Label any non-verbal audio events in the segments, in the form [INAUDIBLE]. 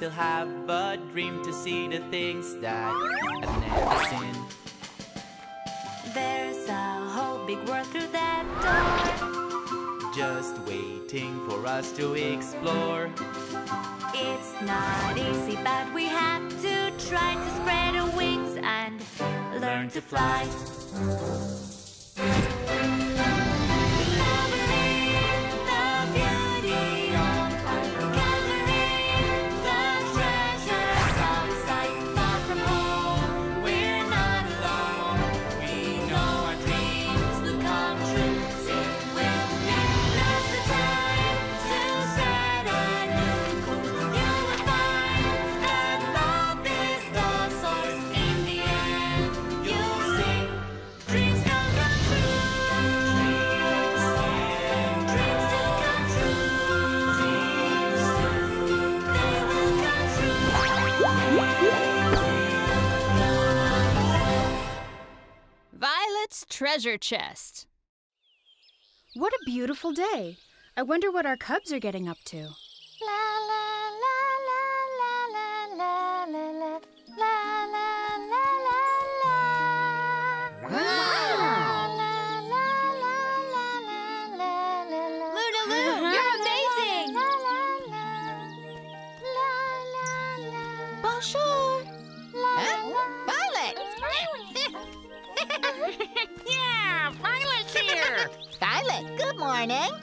still have a dream to see the things that I've never seen. There's a whole big world through that door. Just waiting for us to explore. It's not easy, but we have to try to spread our wings and learn to fly. Treasure chest. What a beautiful day. I wonder what our cubs are getting up to. La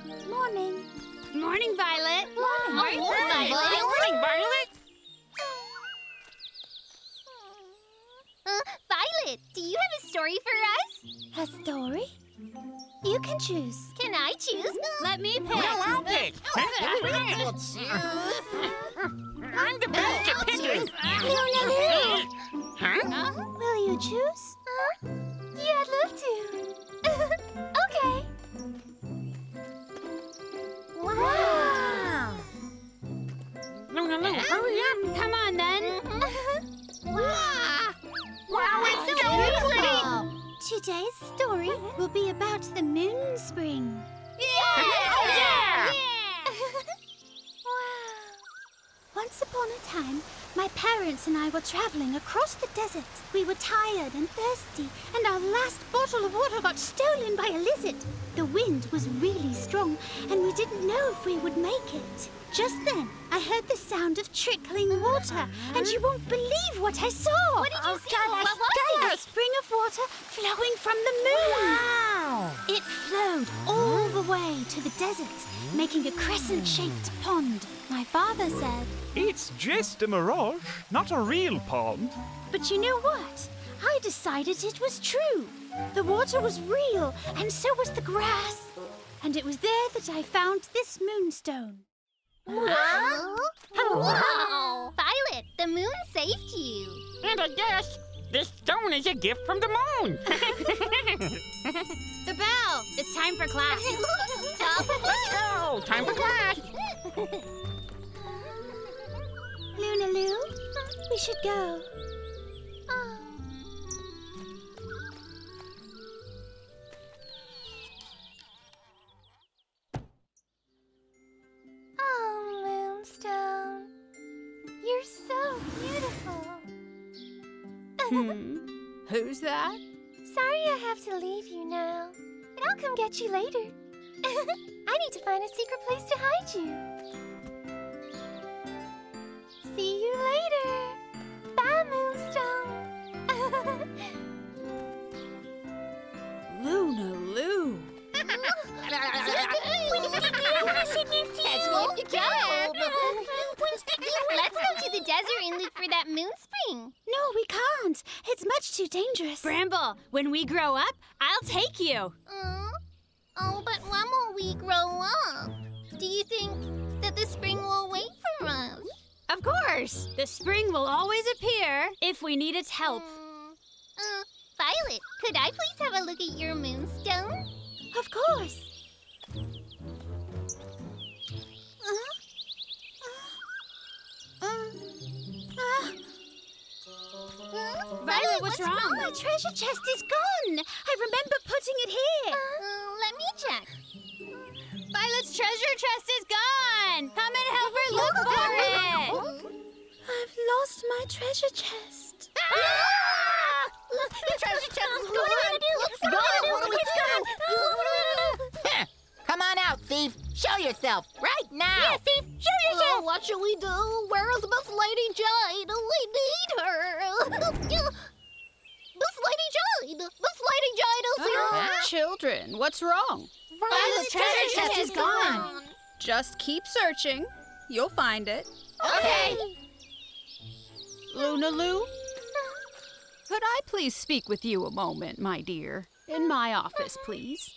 morning. Morning. Morning, Violet. Morning, Violet. morning, Violet. Uh, Violet, do you have a story for us? A story? You can choose. Can I choose? Let me pick. No, I'll pick. [LAUGHS] I'm the best at picking. Huh? Will you choose? Huh? Story will be about the moon spring. Oh, yeah. [LAUGHS] wow. Once upon a time, my parents and I were traveling across the desert. We were tired and thirsty, and our last bottle of water got stolen by a lizard. The wind was really strong, and we didn't know if we would make it. Just then, I heard the sound of trickling water, and you won't believe what I saw. What did you oh, see? what was it? A spring of water flowing from the moon. Wow. It flowed all the way to the desert, making a crescent-shaped pond. My father said, It's just a mirage, not a real pond. but you know what? I decided it was true. The water was real, and so was the grass. And it was there that I found this moonstone. Wow! Wow! Violet, the moon saved you. And I guess this stone is a gift from the moon. [LAUGHS] The bell. It's time for class. Let's go. Time for class. Luna Lou, we should go. Hmm. Who's that? Sorry I have to leave you now, but I'll come get you later. [LAUGHS] I need to find a secret place to hide you. See you later. Bye, Moonstone. [LAUGHS] Luna Lou. [LAUGHS] Let's go to the desert and look for that moon spring. Can't. It's much too dangerous. Bramble, when we grow up, I'll take you. Uh, oh, but when will we grow up? Do you think that the spring will wait for us? Of course. The spring will always appear if we need its help. Mm, uh, Violet, could I please have a look at your moonstone? Of course. Violet, what's wrong? My treasure chest is gone. I remember putting it here. Uh, let me check. Violet's treasure chest is gone. Come and help her look for it. I've lost my treasure chest? Ah! The treasure chest is What are we do? What are we gonna do? It's gone. What are we gonna do? Come on out, thief. Show yourself right now. Yeah, thief, show yourself. what should we do? Where is Miss Lady Jade? We need her. [LAUGHS] Miss Lady Jade. Miss Lady Jade is here. Huh? Children, what's wrong? Violet's treasure chest is gone. Just keep searching. You'll find it. Okay. Luna Lou? Could I please speak with you a moment, my dear? In my office, please.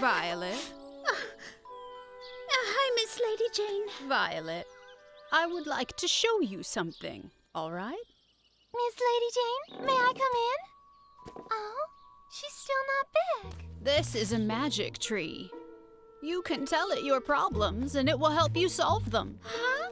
Violet, ah, Hi, Miss Lady Jane. Violet, I would like to show you something, all right? Miss Lady Jane, may I come in? Oh, she's still not back. This is a magic tree. You can tell it your problems, and it will help you solve them. Huh?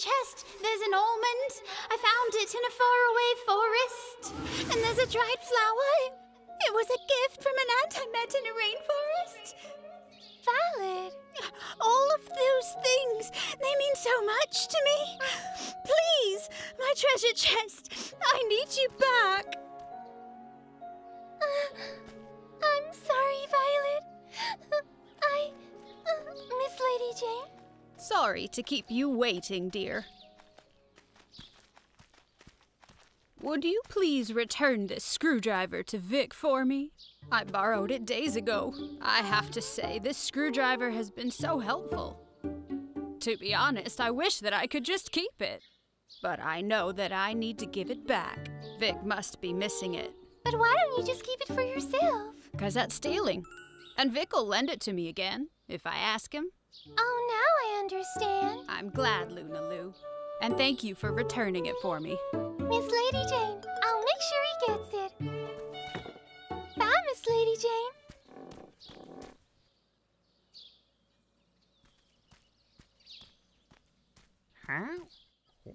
Chest, there's an almond. I found it in a faraway forest. And there's a dried flower. It was a gift from an ant I met in a rainforest. Violet. All of those things, they mean so much to me. Please, my treasure chest, I need you back. Sorry to keep you waiting, dear. Would you please return this screwdriver to Vic for me? I borrowed it days ago. I have to say, this screwdriver has been so helpful. To be honest, I wish that I could just keep it. But I know that I need to give it back. Vic must be missing it, But why don't you just keep it for yourself? because that's stealing. And Vic will lend it to me again, if I ask him. Oh, now I understand. I'm glad, Luna Lou. And thank you for returning it for me. Miss Lady Jane, I'll make sure he gets it. Bye, Miss Lady Jane. Huh?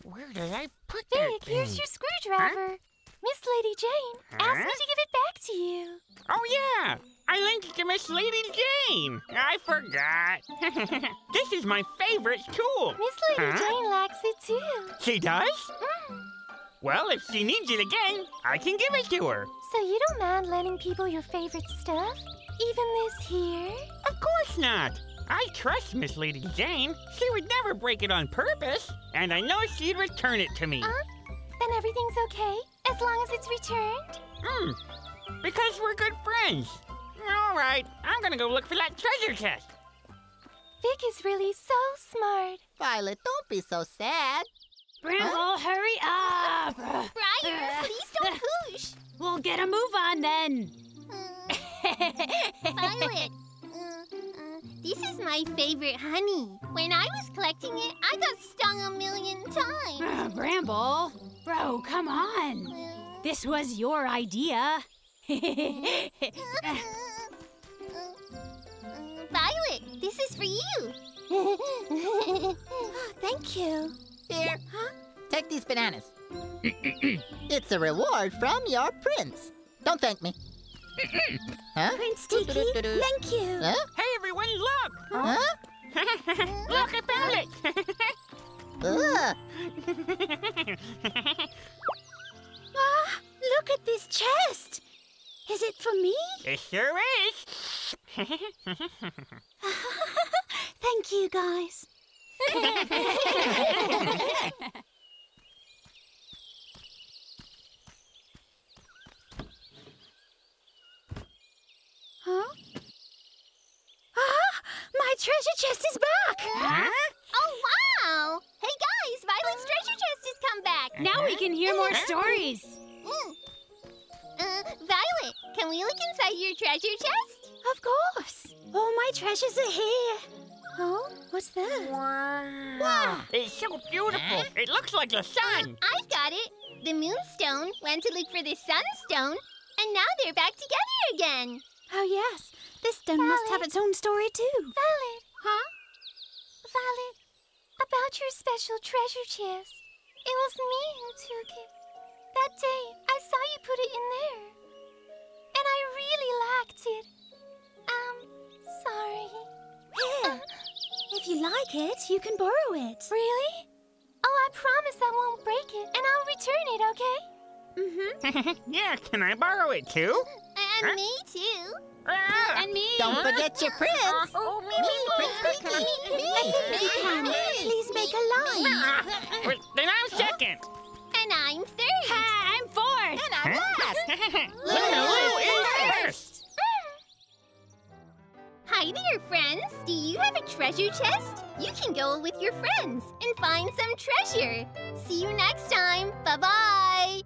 Where did I put that Vic, here's your screwdriver. Miss Lady Jane asked me to give it back to you. Oh, yeah! I linked it to Miss Lady Jane! I forgot. [LAUGHS] this is my favorite tool! Miss Lady Huh? Jane likes it too. She does? Mm. Well, if she needs it again, I can give it to her. So you don't mind lending people your favorite stuff? Even this here? Of course not! I trust Miss Lady Jane. She would never break it on purpose, and I know she'd return it to me. Huh? Then everything's okay, as long as it's returned? Hmm. Because we're good friends. All right, I'm gonna go look for that treasure chest. Vic is really so smart. Violet, don't be so sad. Bramble, hurry up. Briar, please don't [LAUGHS] push. We'll get a move on then. Violet, uh, uh, this is my favorite honey. When I was collecting it, I got stung a million times. Ah, Bramble, bro, come on. Uh, This was your idea. [LAUGHS] is oh, thank you. Here, huh? take these bananas. [CLEARS THROAT] it's a reward from your prince. Don't thank me. [CLEARS THROAT] huh? Prince Tiki, thank you. Huh? Hey, everyone, look! Huh? [LAUGHS] look, I found it! Ah, look at this chest. Is it for me? it sure is. [LAUGHS] Thank you, guys. huh? Ah, my treasure chest is back. huh? Oh, wow! Hey, guys, Violet's treasure chest has come back. Now we can hear more stories. Mm. Uh, Violet, can we look inside your treasure chest? Of course. All my treasures are here. Oh, what's that? Wow. wow. It's so beautiful. It looks like the sun. I've got it. The Moonstone went to look for the Sunstone, and now they're back together again. Oh, yes. This stone must have its own story, too. Violet, Huh? Violet, about your special treasure chest. It was me who took it. That day, I saw you put it in there. And I really liked it. Um, sorry. Here. If you like it, you can borrow it. Really? Oh, I promise I won't break it, and I'll return it, okay? Mm-hmm. [LAUGHS] yeah, can I borrow it too? And Huh? me too. Ah! And me. Don't forget your [LAUGHS] prince. Oh, me, me, me, Prince Mickey. I think you can. Please make a line. Ah! Then I'm second. And I'm third. Hi, I'm fourth. And I'm last. [LAUGHS] Lulu is first. Hi there, friends. Do you have a treasure chest? You can go with your friends and find some treasure. See you next time. Bye bye.